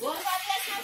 Vamos fazer essa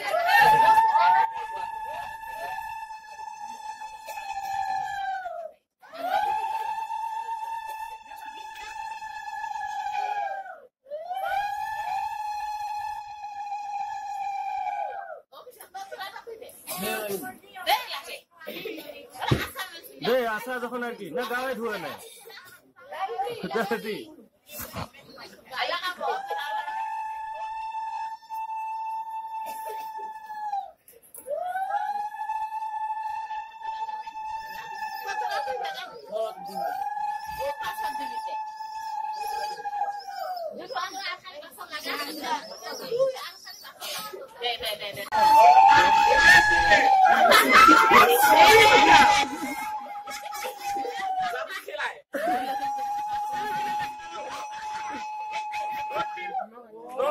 দে আসা যখন আর কি না গায়ে ধুয়ে নেয়।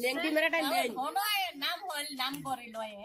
লেংটি মেৰাটা নাম হ'ল নাম কৰি লয়